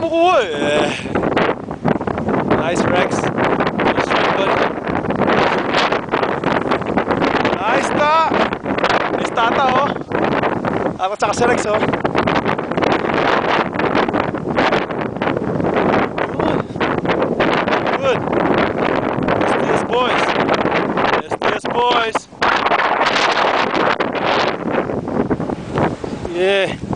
Nice Yeah. Nice, Rex. Nice, Ahí está. Está atado. Algo está hacer Rex. Good. Boys. Boys. Yeah.